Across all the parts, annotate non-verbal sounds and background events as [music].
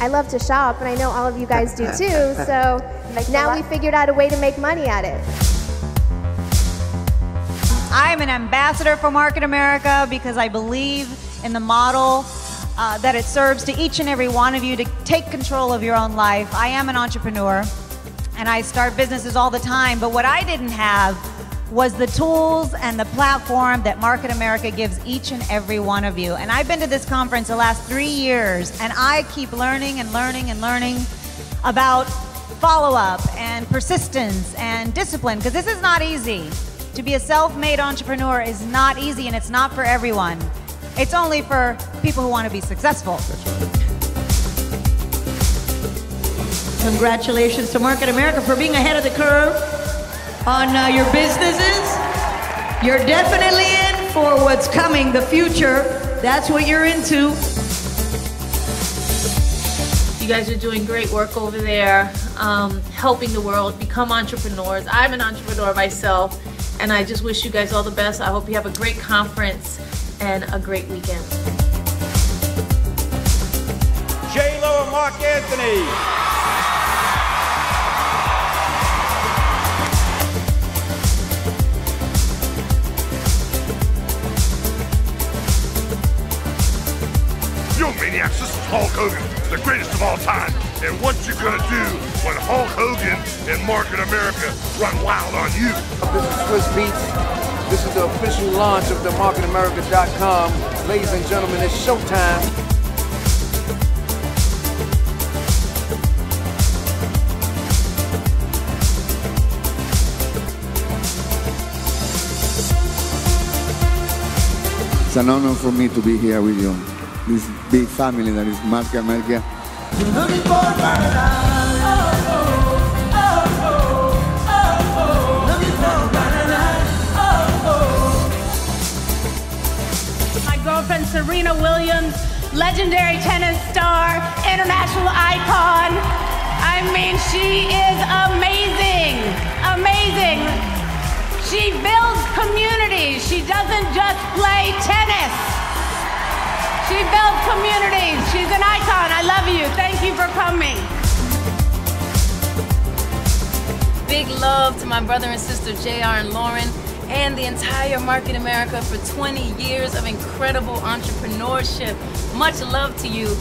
I love to shop, and I know all of you guys do [laughs] too. So now we figured out a way to make money at it. I am an ambassador for Market America because I believe in the model uh, that it serves to each and every one of you to take control of your own life. I am an entrepreneur and I start businesses all the time, but what I didn't have was the tools and the platform that Market America gives each and every one of you. And I've been to this conference the last three years, and I keep learning and learning and learning about follow up and persistence and discipline, because this is not easy. To be a self made entrepreneur is not easy, and it's not for everyone. It's only for people who want to be successful. Congratulations to Market America for being ahead of the curve on uh, your businesses. You're definitely in for what's coming, the future. That's what you're into. You guys are doing great work over there, um, helping the world become entrepreneurs. I'm an entrepreneur myself, and I just wish you guys all the best. I hope you have a great conference and a great weekend. J Lo and Marc Anthony. Yo, this is Hulk Hogan, the greatest of all time. And what you gonna do when Hulk Hogan and Market America run wild on you? This is Swiss Beatz. This is the official launch of the marketamerica.com. Ladies and gentlemen, it's showtime. It's an honor for me to be here with you this big family that is Market America. My girlfriend Serena Williams, legendary tennis star, international icon. I mean, she is amazing, amazing. She builds communities. She doesn't just play tennis. She builds communities. She's an icon. I love you. Thank you for coming. Big love to my brother and sister JR and Loren and the entire Market America for 20 years of incredible entrepreneurship. Much love to you.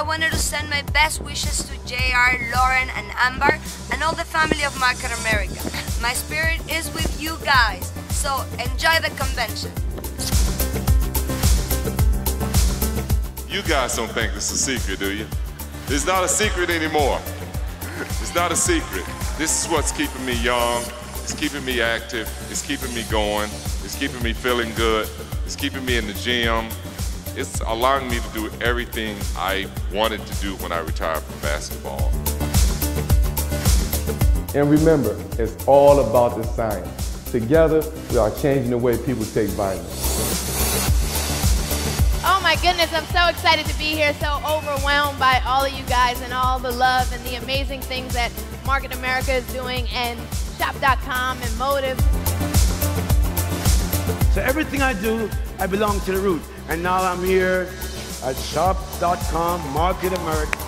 I wanted to send my best wishes to JR, Loren, and Amber, and all the family of Market America. My spirit is with you guys, so enjoy the convention. You guys don't think this is a secret, do you? It's not a secret anymore. [laughs] It's not a secret. This is what's keeping me young. It's keeping me active. It's keeping me going. It's keeping me feeling good. It's keeping me in the gym it's allowing me to do everything I wanted to do when I retired from basketball. And remember, it's all about the science. Together, we are changing the way people take vitamins. Oh my goodness, I'm so excited to be here, so overwhelmed by all of you guys and all the love and the amazing things that Market America is doing and Shop.com and Motive. So everything I do, I belong to the root. And now I'm here at shop.com, Market America.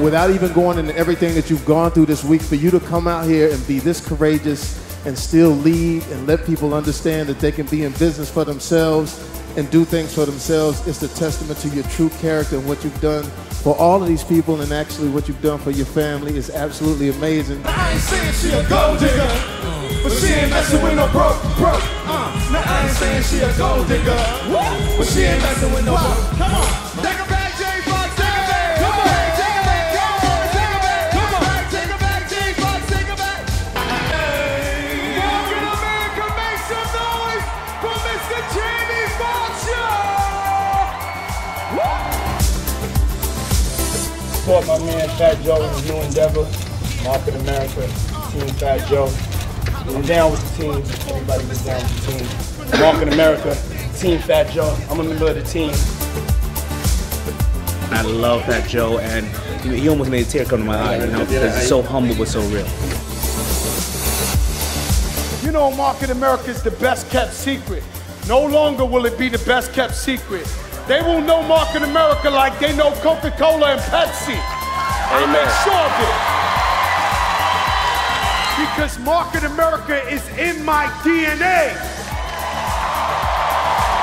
Without even going into everything that you've gone through this week, for you to come out here and be this courageous and still lead and let people understand that they can be in business for themselves and do things for themselves, it's a testament to your true character and what you've done for all of these people and actually what you've done for your family is absolutely amazing. I ain't saying she a gold digger. But she ain't messing with no broke, broke. Uh, now I ain't saying she a gold digger. But she ain't messing with I support my man Fat Joe in his new endeavor, Market America, Team Fat Joe. I'm down with the team. Everybody gets down with the team. Market America, Team Fat Joe. I'm a member of the team. I love Fat Joe, and he he almost made a tear come to my eye, you know, because he's so humble but so real. You know, Market America is the best kept secret. No longer will it be the best kept secret. They will know Market America like they know Coca Cola and Pepsi. Amen. make sure of it. Because Market America is in my DNA.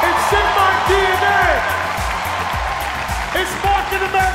It's in my DNA. It's Market America